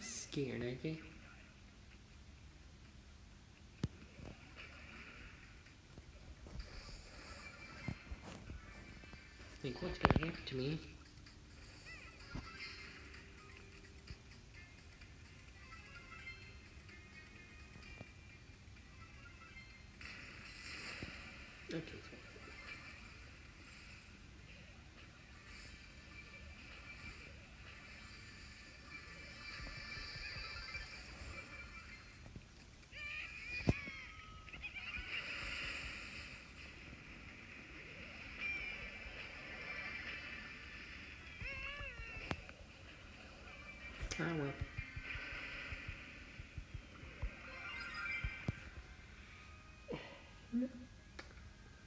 scared, okay? Like, what's gonna happen to me?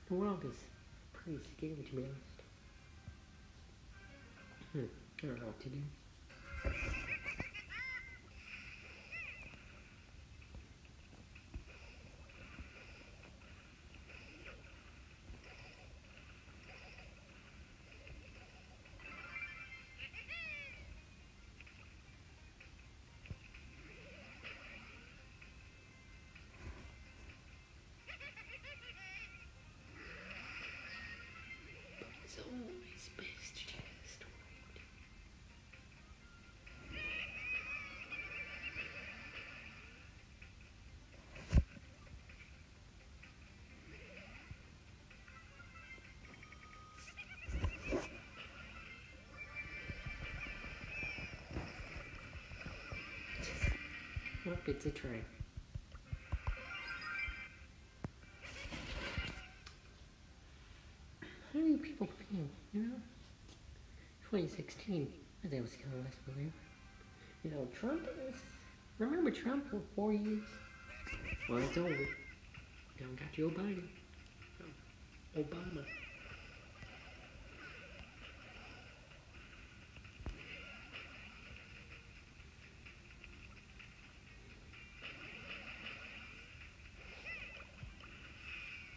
The world is pretty scary, to be honest. Hmm, I don't know what to do. It's a train. How do people feel, you know? 2016, I think it was kind of last year. You know, Trump is. Remember Trump for four years? Well, it's over. Now we got Joe Biden. Obama.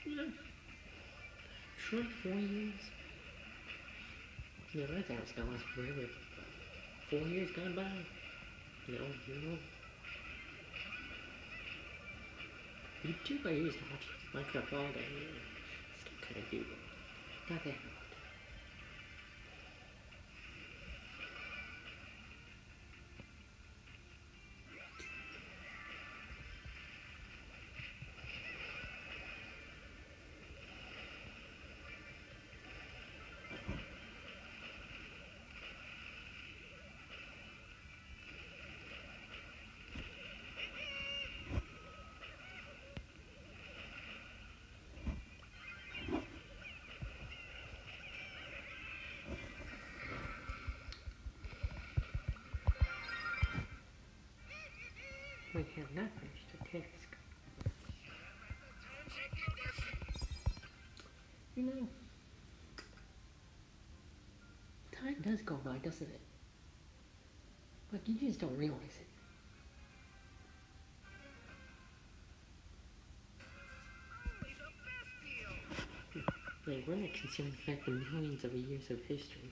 Yeah. Four years. Yeah, I thought it was gonna last forever. Four years gone by. You know, you know. You do I used to watch Minecraft all day. Still kinda do. That We have finished the task. You know, time does go by, doesn't it? Like you just don't realize it. Like, we're not considering the fact that millions of years of history.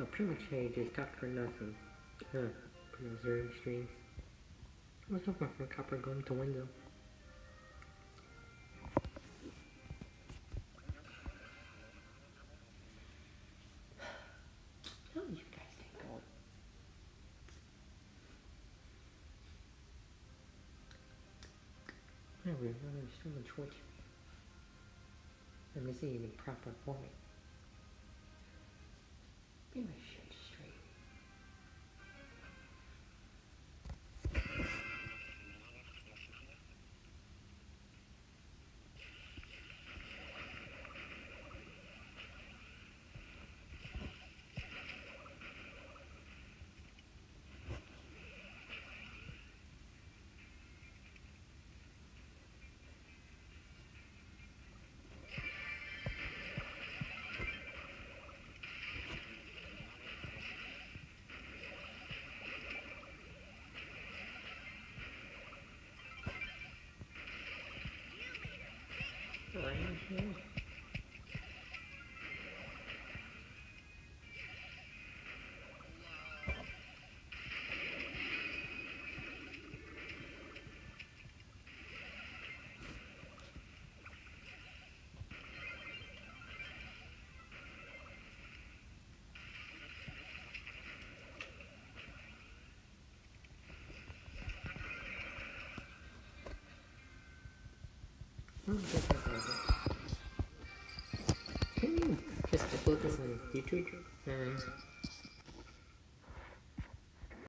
So pretty much I just talked for nothing. Huh. Pretty much very strange. What's up, my friend Copper going to window? How you guys get going? I really don't understand the choice. And this isn't even proper for me. Get Am here. Hmm, that. Can you